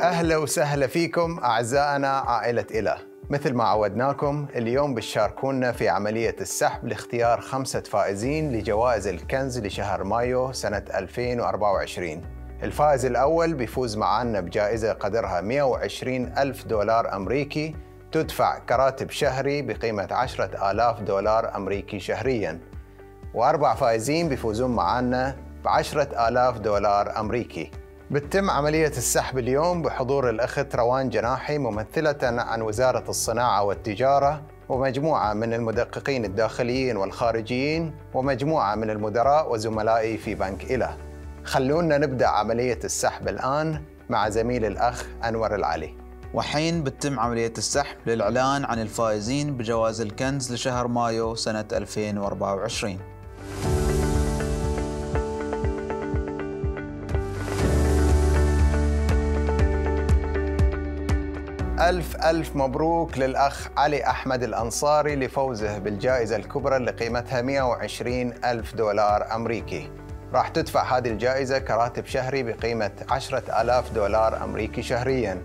أهلا وسهلا فيكم أعزائنا عائلة إله مثل ما عودناكم اليوم بتشاركونا في عملية السحب لاختيار خمسة فائزين لجوائز الكنز لشهر مايو سنة 2024 الفائز الأول بيفوز معنا بجائزة قدرها 120 ألف دولار أمريكي تدفع كراتب شهري بقيمة 10 آلاف دولار أمريكي شهرياً. وأربع فائزين بيفوزون معنا بعشرة آلاف دولار أمريكي. بتتم عملية السحب اليوم بحضور الأخت روان جناحي ممثلة عن وزارة الصناعة والتجارة ومجموعة من المدققين الداخليين والخارجيين ومجموعة من المدراء وزملائي في بنك إله. خلونا نبدأ عملية السحب الآن مع زميل الأخ أنور العلي. وحين بتتم عملية السحب للإعلان عن الفائزين بجوائز الكنز لشهر مايو سنة 2024 ألف ألف مبروك للأخ علي أحمد الأنصاري لفوزه بالجائزة الكبرى اللي قيمتها 120 ألف دولار أمريكي. راح تدفع هذه الجائزة كراتب شهري بقيمة 10 ألاف دولار أمريكي شهرياً.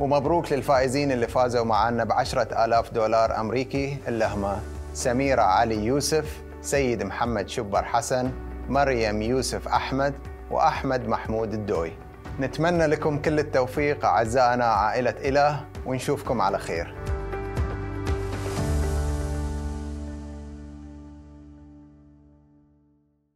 ومبروك للفائزين اللي فازوا معنا بعشرة آلاف دولار أمريكي اللي هم سميرة علي يوسف سيد محمد شبر حسن مريم يوسف أحمد وأحمد محمود الدوي. نتمنى لكم كل التوفيق أعزائنا عائلة إله ونشوفكم على خير.